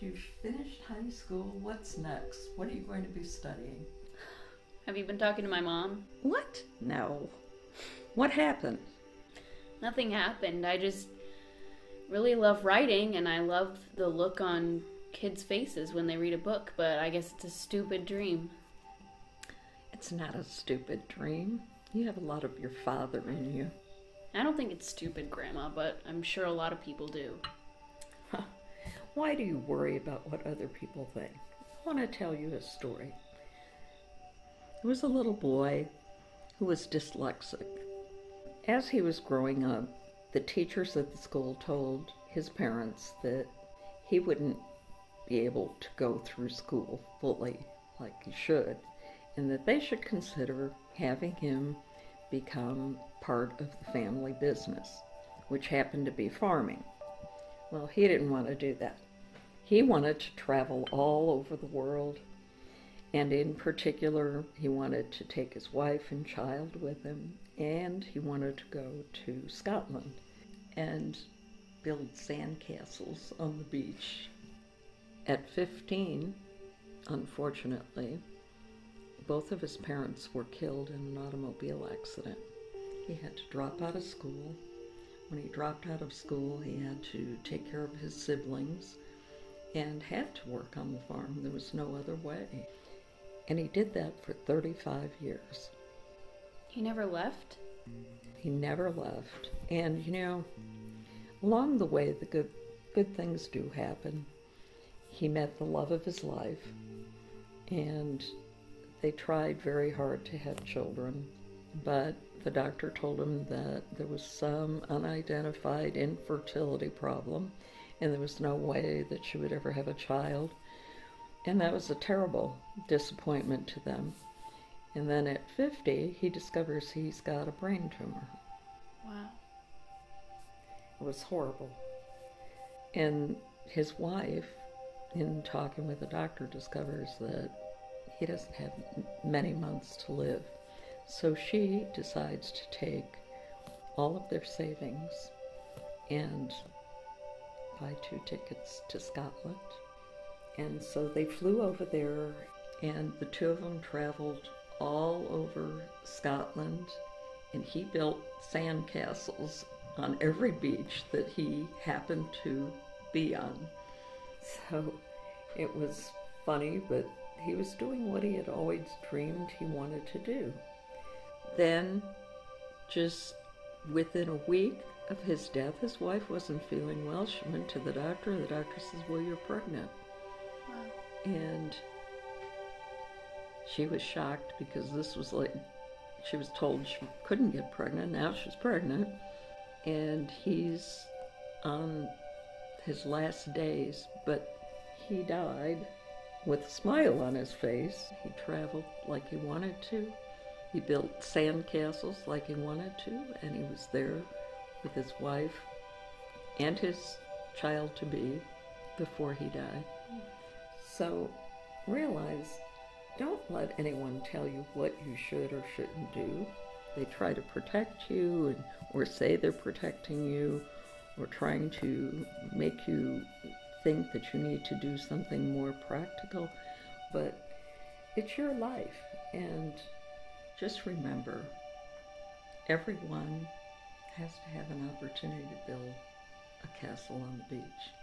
you've finished high school, what's next? What are you going to be studying? Have you been talking to my mom? What? No. What happened? Nothing happened. I just really love writing and I love the look on kids' faces when they read a book, but I guess it's a stupid dream. It's not a stupid dream. You have a lot of your father in you. I don't think it's stupid, Grandma, but I'm sure a lot of people do. Why do you worry about what other people think? I want to tell you a story. There was a little boy who was dyslexic. As he was growing up, the teachers at the school told his parents that he wouldn't be able to go through school fully like he should, and that they should consider having him become part of the family business, which happened to be farming. Well, he didn't want to do that. He wanted to travel all over the world, and in particular, he wanted to take his wife and child with him, and he wanted to go to Scotland and build sandcastles on the beach. At 15, unfortunately, both of his parents were killed in an automobile accident. He had to drop out of school. When he dropped out of school, he had to take care of his siblings and had to work on the farm. There was no other way. And he did that for 35 years. He never left? He never left. And you know, along the way, the good, good things do happen. He met the love of his life, and they tried very hard to have children, but the doctor told him that there was some unidentified infertility problem and there was no way that she would ever have a child. And that was a terrible disappointment to them. And then at 50, he discovers he's got a brain tumor. Wow. It was horrible. And his wife, in talking with the doctor, discovers that he doesn't have many months to live. So she decides to take all of their savings and buy two tickets to Scotland. And so they flew over there, and the two of them traveled all over Scotland, and he built sandcastles on every beach that he happened to be on. So it was funny, but he was doing what he had always dreamed he wanted to do. Then, just within a week, of his death, his wife wasn't feeling well. She went to the doctor. The doctor says, Well, you're pregnant. Wow. And she was shocked because this was like, she was told she couldn't get pregnant. Now she's pregnant. And he's on his last days, but he died with a smile on his face. He traveled like he wanted to. He built sandcastles like he wanted to, and he was there with his wife and his child to be before he died. So realize don't let anyone tell you what you should or shouldn't do. They try to protect you and, or say they're protecting you or trying to make you think that you need to do something more practical. But it's your life. And just remember everyone has to have an opportunity to build a castle on the beach.